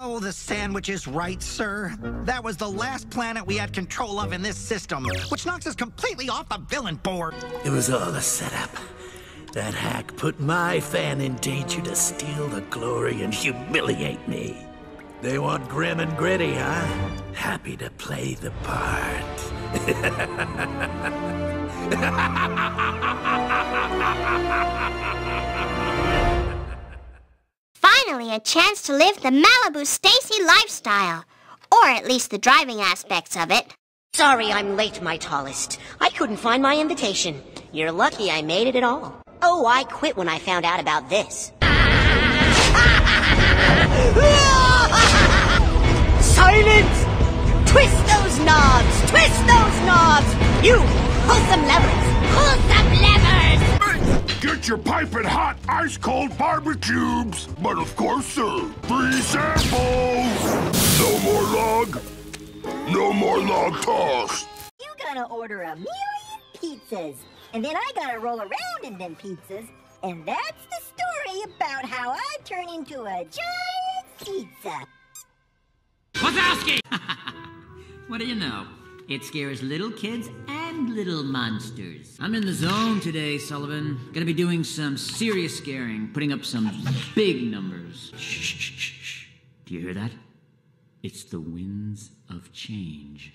Oh, the sandwich is right, sir. That was the last planet we had control of in this system, which knocks us completely off the villain board. It was all a setup. That hack put my fan in danger to steal the glory and humiliate me. They want grim and gritty, huh? Happy to play the part. Finally, a chance to live the Malibu Stacy lifestyle. Or at least the driving aspects of it. Sorry I'm late, my tallest. I couldn't find my invitation. You're lucky I made it at all. Oh, I quit when I found out about this. Silence! Twist those knobs! Twist those knobs! You, Get your piping hot, ice cold barbecues! But of course, sir, free samples! No more log, no more log toss. You gotta order a million pizzas, and then I gotta roll around in them pizzas, and that's the story about how I turn into a giant pizza. Wazowski! what do you know? It scares little kids and little monsters. I'm in the zone today, Sullivan. Gonna be doing some serious scaring, putting up some big numbers. Shh, shh, shh, shh. Do you hear that? It's the winds of change.